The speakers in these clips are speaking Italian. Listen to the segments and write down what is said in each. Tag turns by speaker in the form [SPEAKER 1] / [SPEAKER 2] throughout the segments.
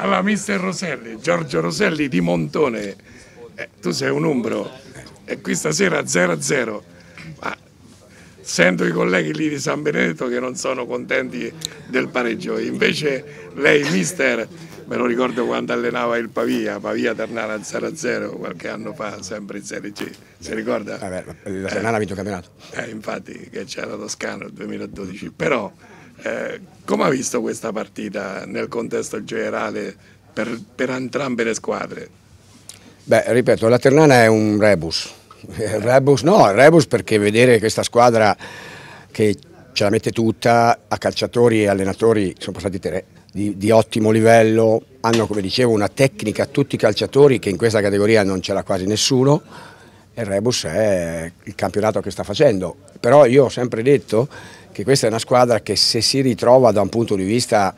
[SPEAKER 1] Allora, mister Roselli, Giorgio Roselli di Montone, eh, tu sei un umbro. E qui stasera 0-0, ma sento i colleghi lì di San Benedetto che non sono contenti del pareggio, invece lei mister, me lo ricordo quando allenava il Pavia, Pavia Ternana 0-0 qualche anno fa, sempre in Serie C, si ricorda?
[SPEAKER 2] Vabbè, la Ternana ha vinto il campionato.
[SPEAKER 1] Eh, infatti che c'era Toscano nel 2012, però eh, come ha visto questa partita nel contesto generale per, per entrambe le squadre?
[SPEAKER 2] Beh, ripeto, la Ternana è un rebus. Rebus no, rebus perché vedere questa squadra che ce la mette tutta a calciatori e allenatori, sono passati tre, di, di, ottimo livello, hanno come dicevo una tecnica tutti i calciatori che in questa categoria non ce l'ha quasi nessuno il Rebus è il campionato che sta facendo. Però io ho sempre detto che questa è una squadra che se si ritrova da un punto di vista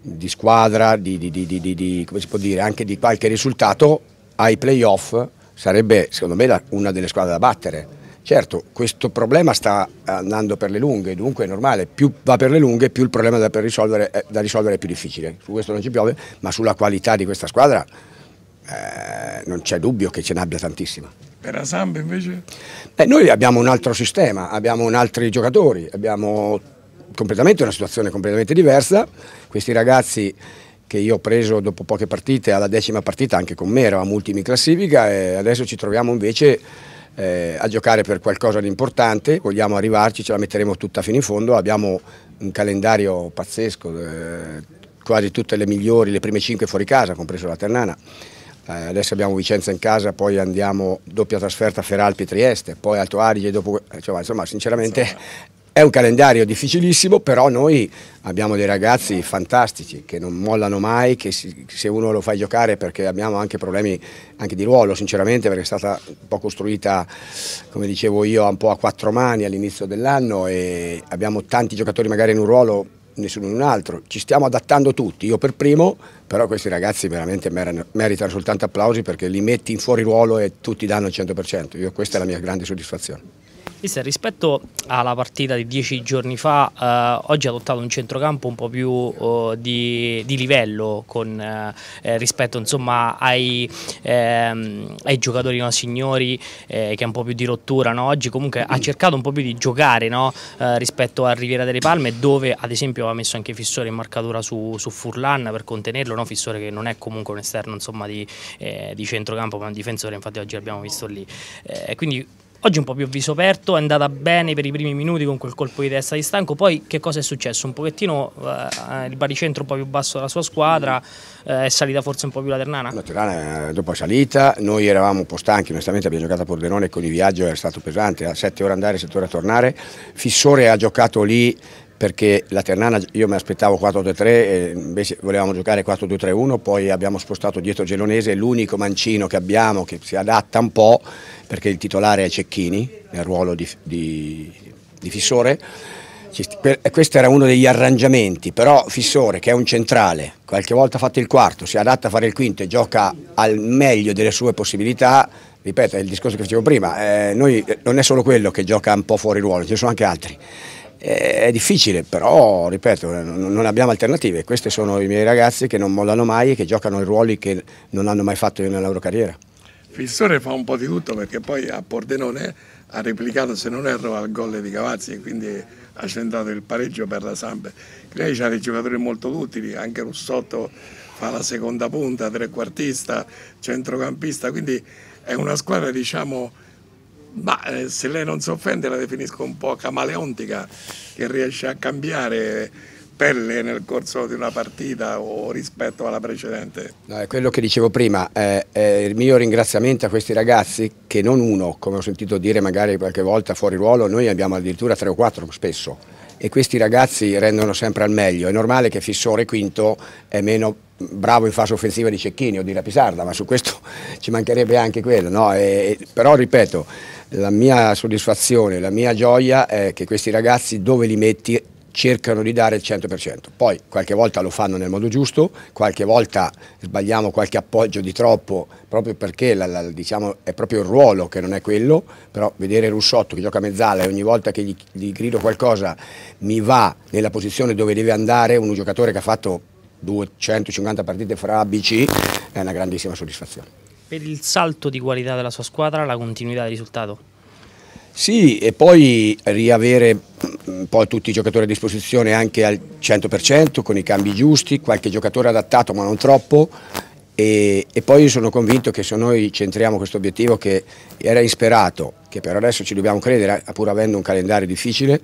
[SPEAKER 2] di squadra, di, di, di, come si può dire, anche di qualche risultato, ai playoff sarebbe secondo me una delle squadre da battere. Certo, questo problema sta andando per le lunghe, dunque è normale, più va per le lunghe più il problema da, risolvere, da risolvere è più difficile. Su questo non ci piove, ma sulla qualità di questa squadra eh, non c'è dubbio che ce n'abbia tantissima.
[SPEAKER 1] Per Asambe invece?
[SPEAKER 2] Eh, noi abbiamo un altro sistema, abbiamo altri giocatori, abbiamo completamente una situazione completamente diversa. Questi ragazzi che io ho preso dopo poche partite alla decima partita anche con me eravamo ultimi in classifica e adesso ci troviamo invece eh, a giocare per qualcosa di importante, vogliamo arrivarci, ce la metteremo tutta fino in fondo, abbiamo un calendario pazzesco, eh, quasi tutte le migliori, le prime cinque fuori casa, compreso la Ternana eh, adesso abbiamo Vicenza in casa, poi andiamo doppia trasferta a Feralpi e Trieste, poi Alto Adige, dopo, cioè, insomma sinceramente è un calendario difficilissimo, però noi abbiamo dei ragazzi fantastici che non mollano mai, che si, se uno lo fa giocare perché abbiamo anche problemi anche di ruolo, sinceramente, perché è stata un po' costruita, come dicevo io, un po' a quattro mani all'inizio dell'anno e abbiamo tanti giocatori magari in un ruolo nessuno in un altro, ci stiamo adattando tutti, io per primo, però questi ragazzi veramente meritano soltanto applausi perché li metti in fuori ruolo e tutti danno il 100%, io, questa è la mia grande soddisfazione.
[SPEAKER 3] Mister, rispetto alla partita di dieci giorni fa, eh, oggi ha adottato un centrocampo un po' più eh, di, di, livello con, eh, eh rispetto insomma, ai, ehm, ai, giocatori no, signori eh, che è un po' più di rottura. No? Oggi comunque ha cercato un po' più di giocare no? Eh, rispetto a Riviera delle Palme dove ad esempio ha messo anche Fissore in marcatura su, su Furlan per contenerlo? Fissore che non è comunque un esterno insomma, di, di centrocampo ma un difensore, infatti oggi l'abbiamo visto lì. quindi Oggi un po' più viso aperto, è andata bene per i primi minuti con quel colpo di testa di stanco, poi che cosa è successo? Un pochettino eh, il baricentro un po' più basso della sua squadra, eh, è salita forse un po' più la Ternana?
[SPEAKER 2] La Ternana eh, dopo è salita, noi eravamo un po' stanchi, onestamente abbiamo giocato a Pordenone con il viaggio era stato pesante, a 7 ore andare, 7 ore tornare, Fissore ha giocato lì perché la Ternana io mi aspettavo 4-2-3 e invece volevamo giocare 4-2-3-1 poi abbiamo spostato dietro Gelonese l'unico mancino che abbiamo che si adatta un po' perché il titolare è Cecchini nel ruolo di, di, di Fissore. Questo era uno degli arrangiamenti però Fissore che è un centrale qualche volta ha fatto il quarto si adatta a fare il quinto e gioca al meglio delle sue possibilità ripeto è il discorso che facevo prima eh, noi, non è solo quello che gioca un po' fuori ruolo ce ne sono anche altri è difficile, però ripeto, non abbiamo alternative. Questi sono i miei ragazzi che non mollano mai e che giocano i ruoli che non hanno mai fatto nella loro carriera.
[SPEAKER 1] Fissore fa un po' di tutto perché poi a Pordenone ha replicato, se non erro, al gol di Cavazzi e quindi ha centrato il pareggio per la Sampe. Lei ha dei giocatori molto utili, anche Russotto fa la seconda punta, trequartista, centrocampista, quindi è una squadra diciamo ma eh, se lei non si offende la definisco un po' camaleontica, che riesce a cambiare pelle nel corso di una partita o rispetto alla precedente.
[SPEAKER 2] No, è quello che dicevo prima, eh, eh, il mio ringraziamento a questi ragazzi che non uno, come ho sentito dire magari qualche volta fuori ruolo, noi abbiamo addirittura tre o quattro spesso e questi ragazzi rendono sempre al meglio. È normale che Fissore quinto è meno bravo in fase offensiva di Cecchini o di Rapisarda, ma su questo ci mancherebbe anche quello. No? E, però ripeto, la mia soddisfazione, la mia gioia è che questi ragazzi dove li metti cercano di dare il 100%. Poi qualche volta lo fanno nel modo giusto, qualche volta sbagliamo qualche appoggio di troppo proprio perché la, la, diciamo, è proprio il ruolo che non è quello, però vedere Russotto che gioca a mezzala e ogni volta che gli, gli grido qualcosa mi va nella posizione dove deve andare, un giocatore che ha fatto 250 partite fra A, B, C, è una grandissima soddisfazione.
[SPEAKER 3] Per il salto di qualità della sua squadra, la continuità del risultato?
[SPEAKER 2] Sì, e poi riavere un po' tutti i giocatori a disposizione anche al 100% con i cambi giusti, qualche giocatore adattato ma non troppo e, e poi sono convinto che se noi centriamo questo obiettivo che era insperato, che per adesso ci dobbiamo credere pur avendo un calendario difficile,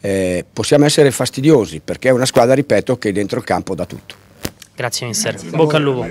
[SPEAKER 2] eh, possiamo essere fastidiosi perché è una squadra, ripeto, che dentro il campo dà tutto.
[SPEAKER 3] Grazie mister, bocca al lupo.